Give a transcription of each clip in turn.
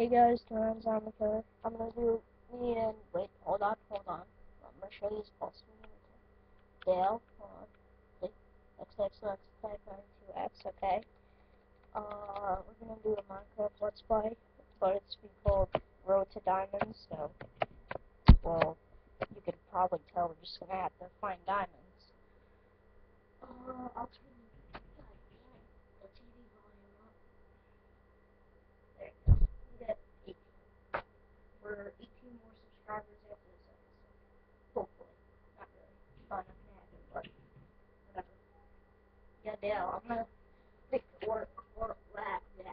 Hey guys, Terrence Amateur. I'm gonna do me and wait, hold on, hold on. I'm gonna show you to be Dale, hold on. Wait, X X X type two X, okay? Uh we're gonna do a Minecraft Let's Play, but it's be called Road to Diamonds, so well you could probably tell we're just gonna have to find diamonds. Uh I'll turn the TV volume up. There you go. We got 18. We're 18 more subscribers after this episode. Hopefully. Not really. Probably not but whatever. Yeah, Dale, I'm gonna pick or or laugh yeah.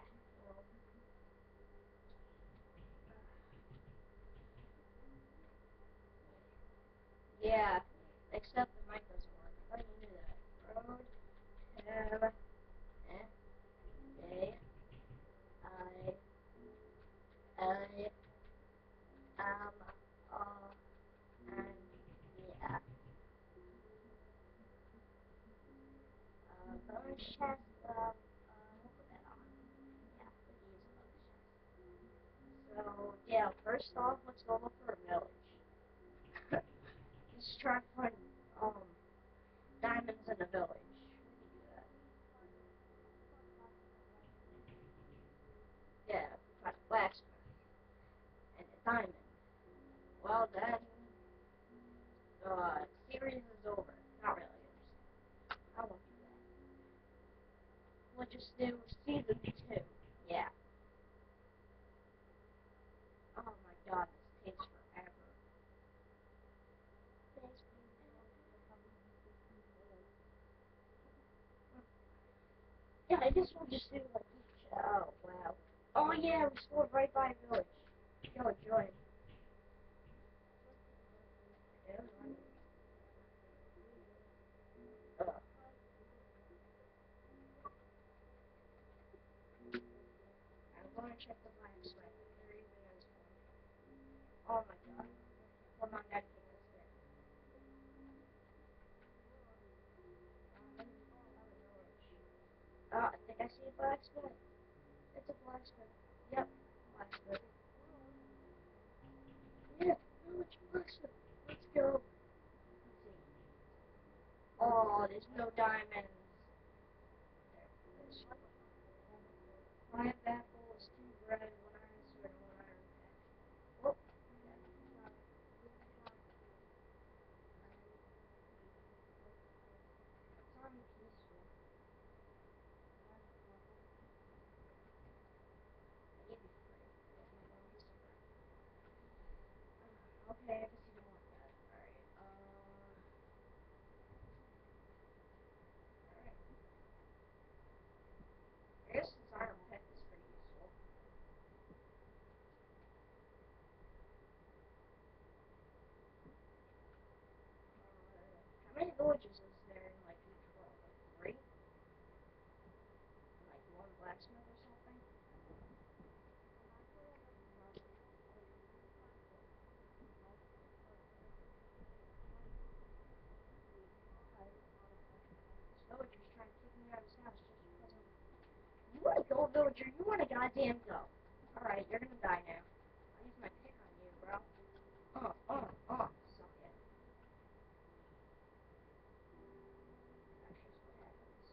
Yeah, except the mic doesn't work. Do you that? Road, tab, F, A, I, I, um, uh, and yeah. Uh, bonus chest, um, uh, we'll put that on. Yeah, we can use a bonus chest. So, yeah, first off, let's go look for a village. Let's try to find, um, diamonds in a village. Yeah, find a blacksmith. And a diamond. Well, then, the series is over. Not really. I won't do that. We'll just do season two. Yeah. Oh my god, this takes forever. Yeah, I guess we'll just do like. Oh wow. Oh yeah, we scored right by a village. Yo, join. Yeah, right. Ugh. I'm going to check the blacksmith. if There even is one. Oh my god. Hold on, gotta take this down. Uh, I think I It's a blacksmith. Yep, blacksmith. Yeah, village blacksmith. Let's go. Let's see. Oh, there's no diamonds. There, there's five apples, two bread, one iron sword, and one iron pick. Oh, yeah. It's on peaceful. I need to be free. Yeah, my mom is free. Uh, Okay, I guess you don't want that. Alright, uh... Alright. I guess this iron pick is pretty useful. Uh, how many villages is there in, like, world? Like, three? Like, one blacksmith or something? Villager's trying to kick me out of his house just because I'm... You wanna go, villager? You wanna goddamn go. Alright, you're gonna die now. I'll use my pick on you, bro. Uh, uh, uh. Suck it. That's just what happens.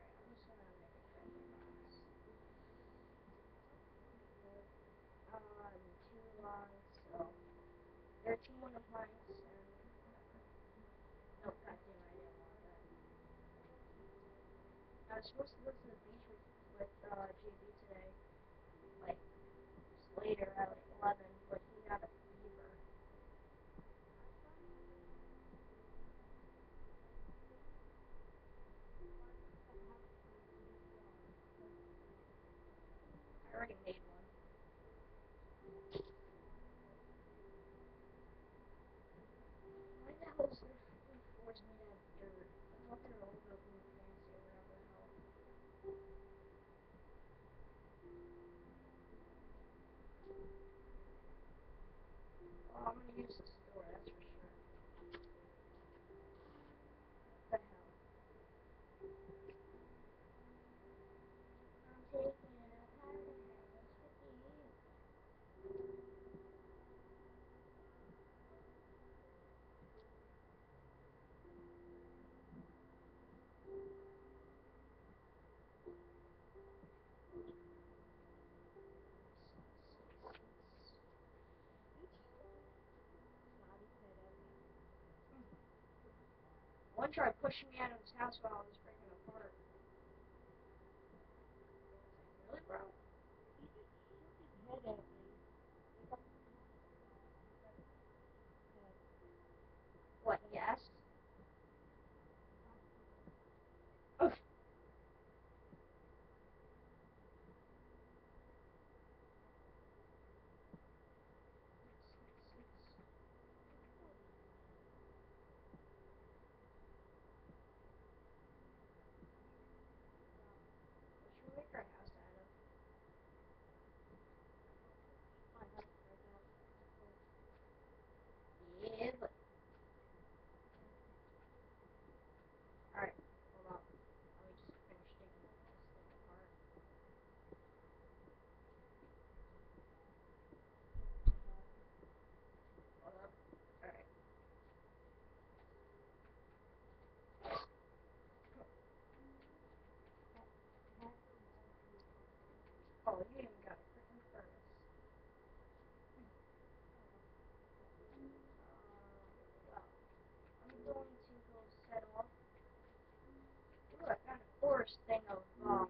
Alright, I'm just gonna make a friendly box. Um, two logs, so... There are two more planks, and... Nope, goddamn, I didn't want that. I was supposed to go to the beach with, with uh, JB today, like, later at like used Fletcher had pushed me out of his house while I was pregnant. thing of wrong.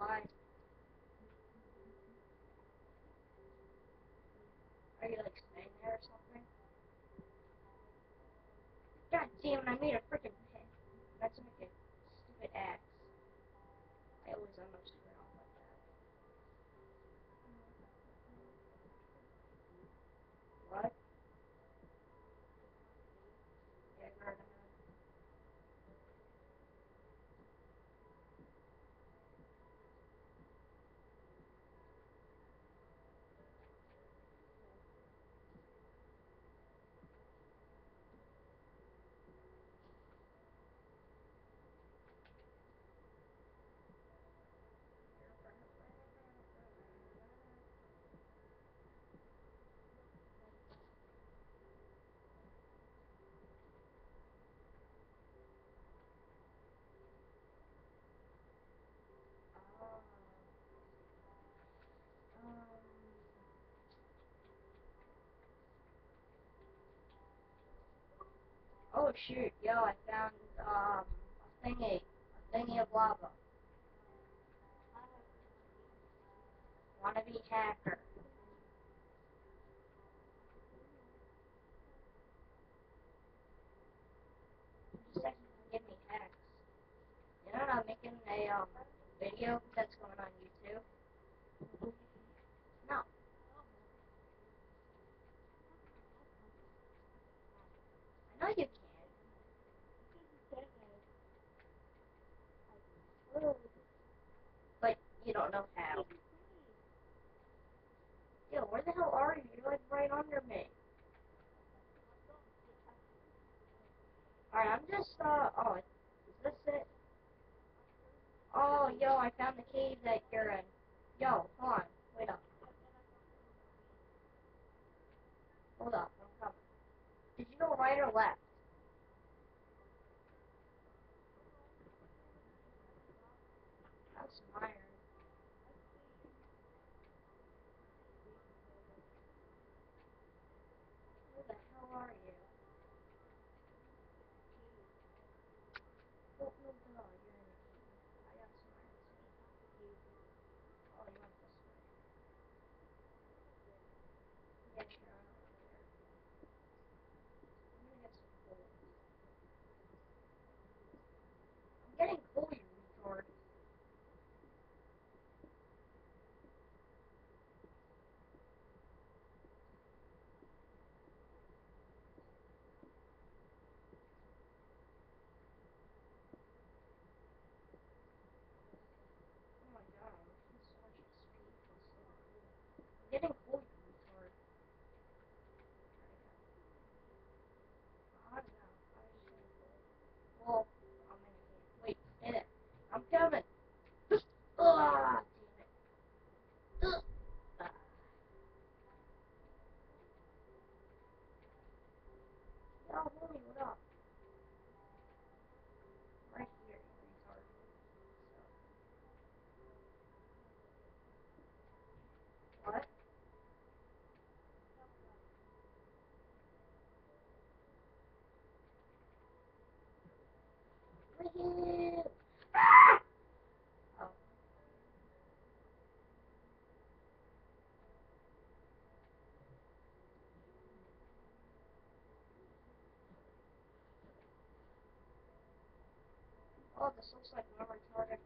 Are you like staying there or something? God damn it, I made a oh shoot, yo, I found um, a thingy, a thingy of lava. Wanna be hacker. Give me hacks. You know I'm making a um, video that's going on YouTube? No. I know you can. you. oh. oh, this looks like my retarded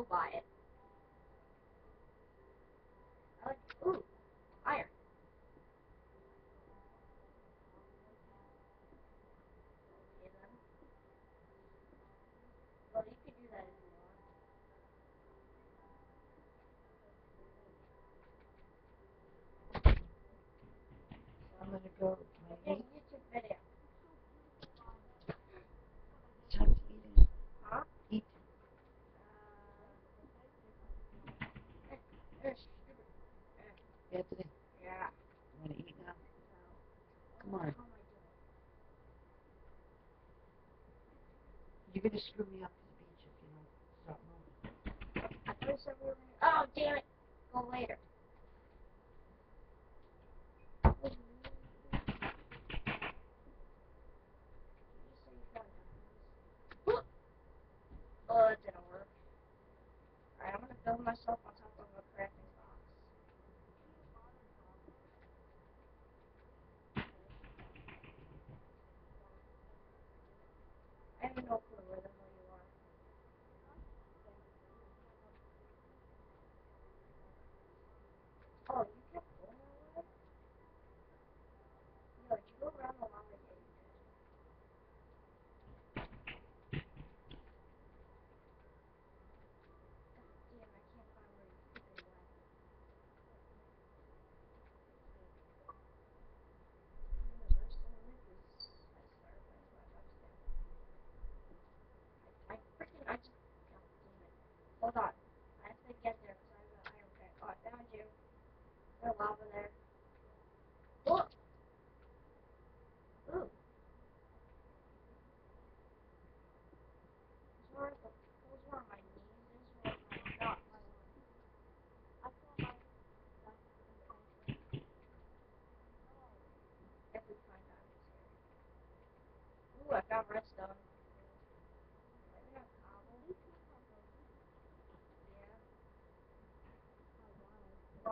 people buy it. You're gonna screw me up the beach if you don't stop moving. I thought you said we were gonna. Oh damn it! Go later. Oh, it didn't work. Alright, I'm gonna build myself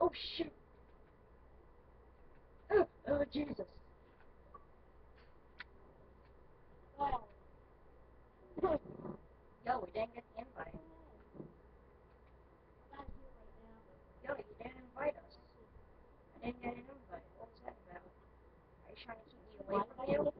Oh shit! Oh, oh Jesus! Wow. Yo, we didn't get the invite. Yo, you didn't invite us. I didn't get an invite. What that about? Are you trying to keep me away from you?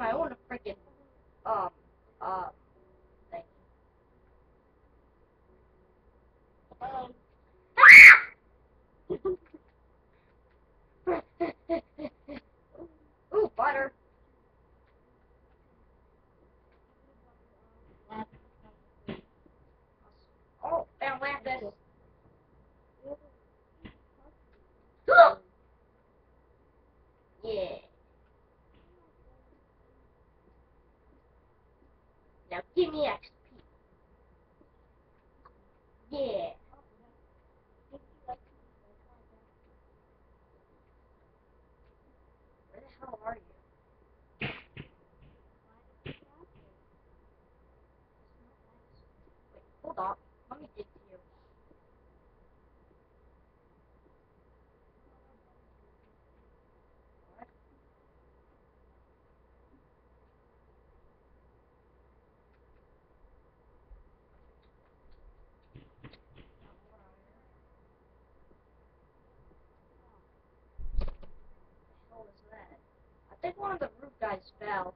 My own freaking um uh thing. Um, Ooh, butter. Oh, found lapis. Yeah. Now give me XP. Yeah. Where the hell are you? Wait, hold on. Let me get to you. What? hell is that? I think one of the roof guys fell.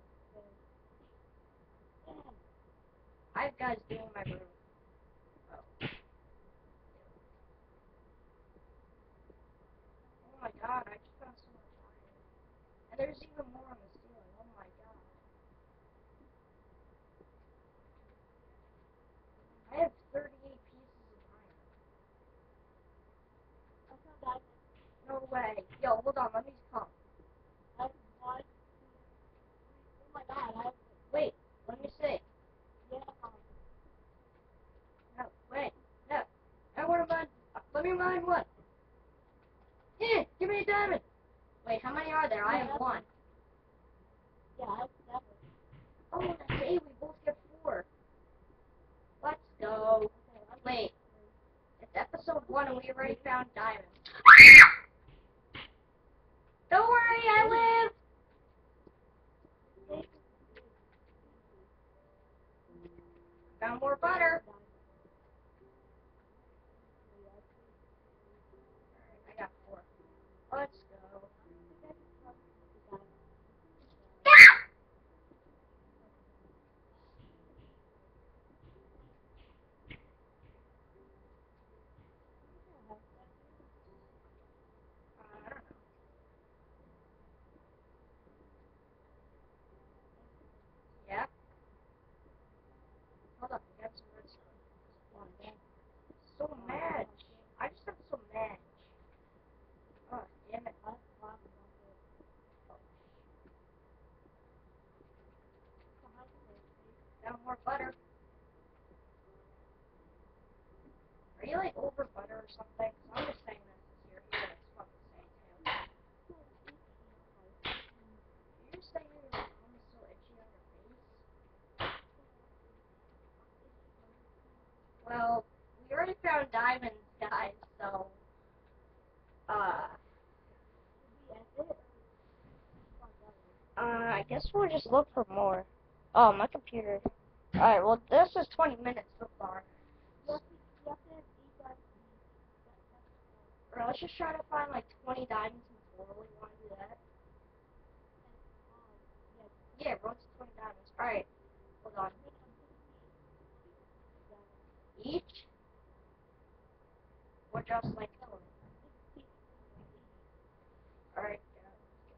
I have guys doing my roof. Oh. Oh my god, I just found so much iron. And there's even more on the ceiling. Oh my god. I have 38 pieces of iron. No way. Yo, hold on, let me come. Wait, let me see. No, wait, no. I want to mine. Let me mine one. Yeah, give me a diamond. Wait, how many are there? I have one. Oh, that's eight. We both get four. Let's go. Wait, it's episode one and we already found diamonds. Don't worry, I live. Found more butter. Alright, I got four. Let's go. Uh, I don't know. Yeah. Hold up, I got some redstone. So mad. I just got so mad. Oh, damn it. Got more butter. Are you like over butter or something? 'Cause I'm just saying this is your ear. It's fucking saying too. You're saying your mom is so itchy on your face? Well, we already found diamonds, guys, so, uh, uh, I guess we'll just look for more. Oh, my computer. Alright, well, this is 20 minutes so far. Or let's just try to find like 20 diamonds in total. You want to do that? Yeah, road to 20 diamonds. Alright, hold on. Each? Or just like Alright,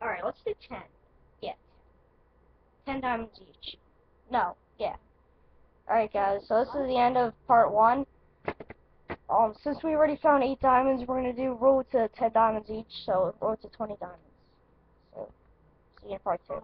alright, let's do 10. Yeah, 10 diamonds each. No, yeah. Alright guys, so this is the end of part 1. Um, since we already found 8 diamonds, we're gonna do road to 10 diamonds each, so road to 20 diamonds. So, see you in part 2.